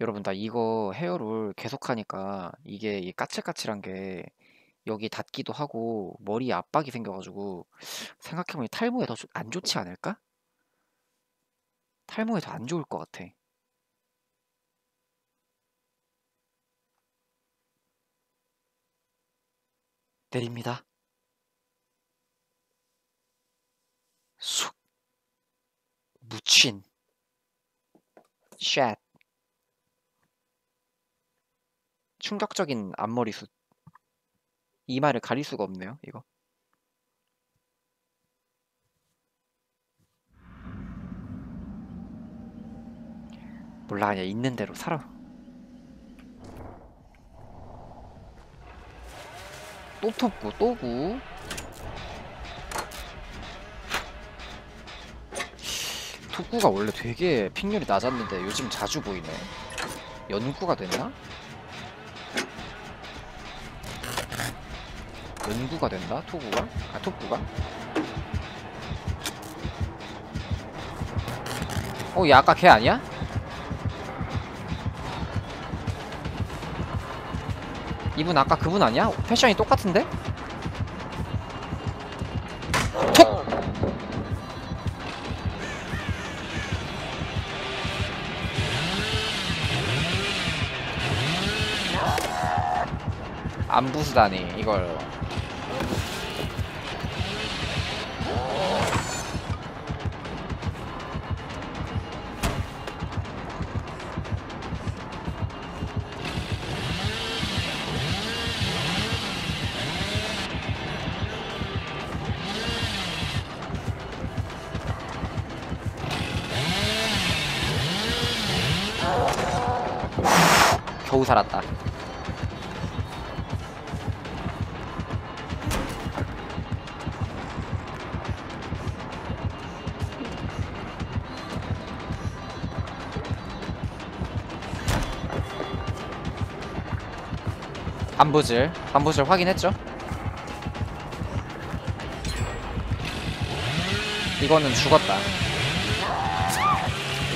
여러분 나 이거 헤어롤 계속하니까 이게 이 까칠까칠한 게 여기 닿기도 하고 머리에 압박이 생겨가지고 생각해보니 탈모에 더 안 좋지 않을까? 탈모에 더 안 좋을 것 같아. 내립니다. 쑥 묻힌 샷 충격적인 앞머리숱 이마를 가릴 수가 없네요 이거. 몰라 그냥 있는 대로 살아. 또 톱구 또구. 톱구가 원래 되게 픽률이 낮았는데 요즘 자주 보이네. 연구가 됐나? 연구가 된다? 토구가? 아 톱구가? 어, 야 아까 걔 아니야? 이분 아까 그분 아니야? 패션이 똑같은데? 톡! 안 부수다니 이걸 겨우 살았다. 반부질 반부질 확인했죠? 이거는 죽었다.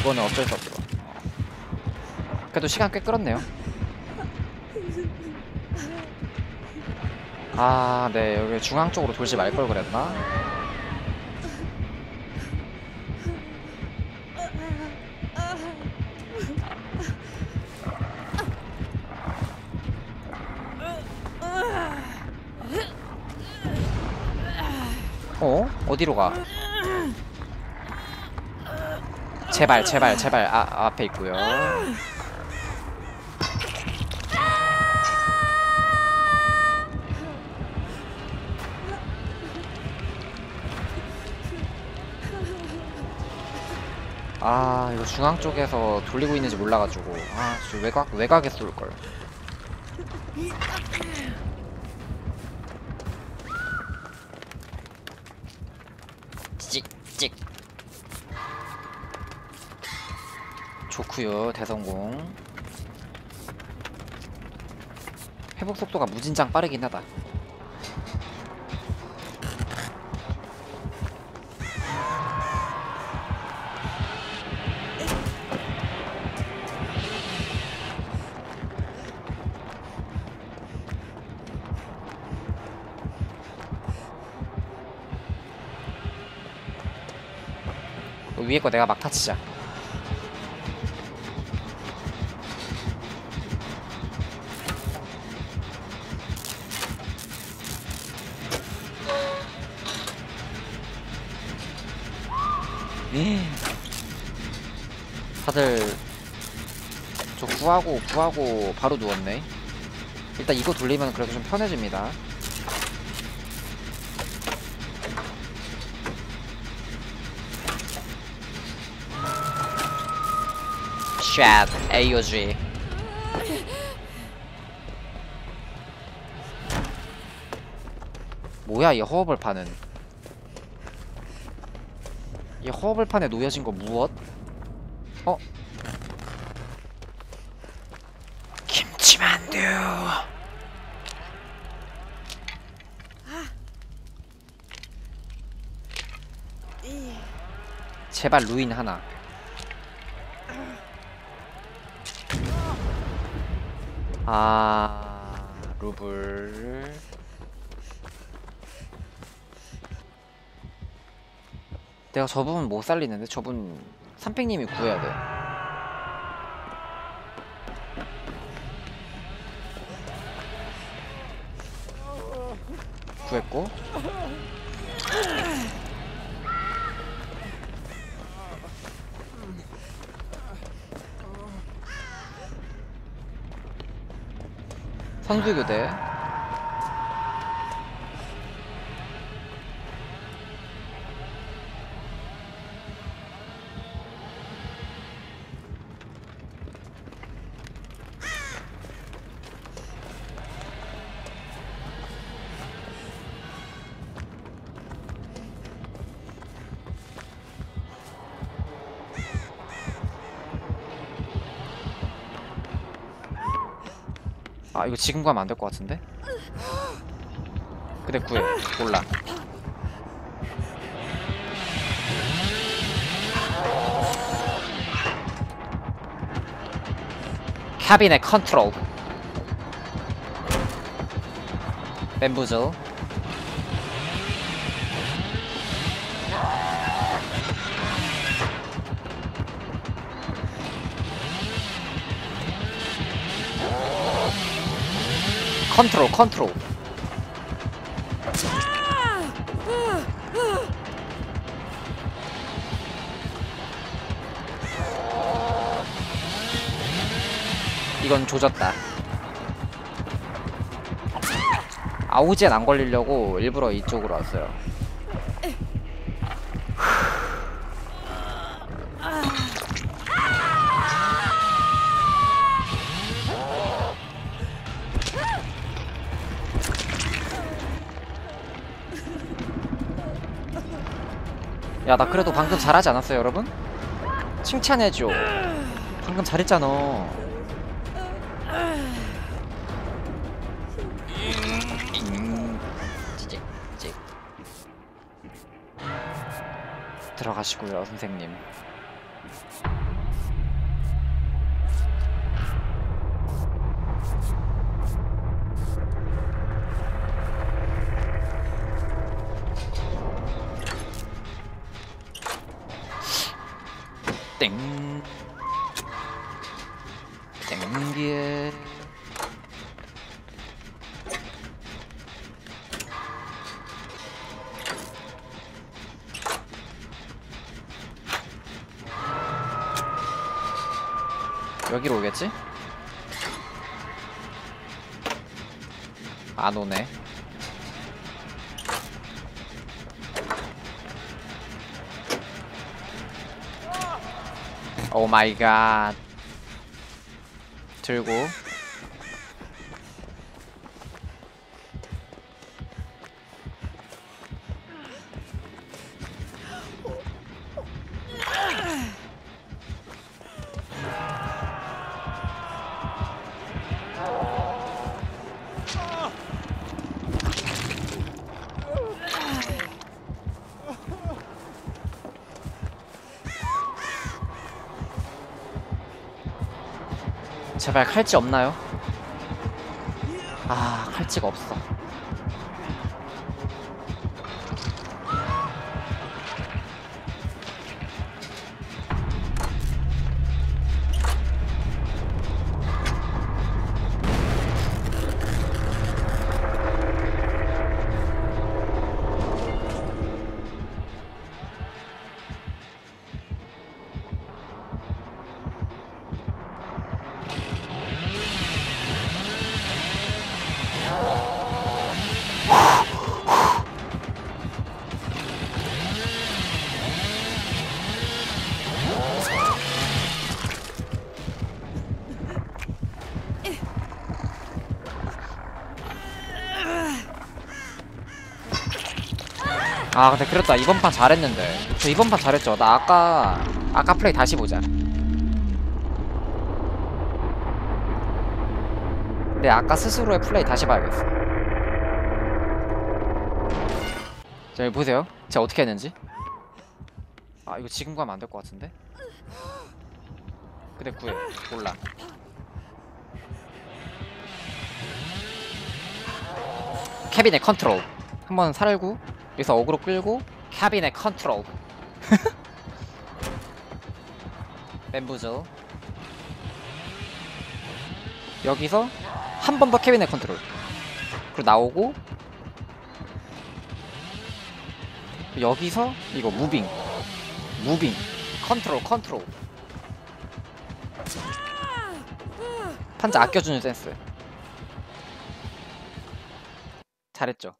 이거는 어쩔 수 없어. 그래도 시간 꽤 끌었네요 아, 네, 여기 중앙 쪽으로 돌지 말 걸 그랬나? 어? 어디로 가? 제발, 제발, 제발. 아, 앞에 있고요. 아, 이거 중앙 쪽에서 돌리고 있는지 몰라가지고. 아, 저 외곽, 외곽에 쏠걸. 찍, 찍. 좋구요, 대성공. 회복 속도가 무진장 빠르긴 하다. 위에 거 내가 막 타 치자. 예. 다들 저 구하고 구하고 바로 누웠네. 일단 이거 돌리면 그래도 좀 편해집니다. 샷 AOG 뭐야 이 허허벌판은 이 허허벌판에 놓여진 거 무엇? 어? 김치만두. 제발 루인 하나 아 루블. 내가 저분 못 살리는데? 저분 삼백님이 구해야 돼. 구했고 선수교대 아 이거 지금 가면 안 될 것 같은데? 근데 구해. 몰라. 카비넷 컨트롤. 뱀부즈 컨트롤 컨트롤. 이건 조졌다. 아우젠 안 걸리려고 일부러 이쪽으로 왔어요 야 나 그래도 방금 잘하지 않았어요 여러분? 칭찬해줘 방금 잘했잖아. 들어가시고요 선생님 땡 땡기에 여기로 오겠지? 안 오네. 오 마이 갓. 들고 제발 칼찌 없나요? 아 칼찌가 없어 아 근데 그랬다. 이번 판 잘했는데. 저 이번 판 잘했죠. 나 아까 아까 플레이 다시 보자. 근데 아까 스스로의 플레이 다시 봐야겠어. 자 여기 보세요. 제가 어떻게 했는지. 아 이거 지금 가면 안 될 것 같은데? 근데 구해. 몰라. 캐비넷 컨트롤. 한번 살고 여기서 어그로 끌고 캐비넷 컨트롤. 멤부죠. 여기서 한 번 더 캐비넷 컨트롤. 그리고 나오고 여기서 이거 moving. moving. 컨트롤 컨트롤. 판자 아껴주는 센스. 잘했죠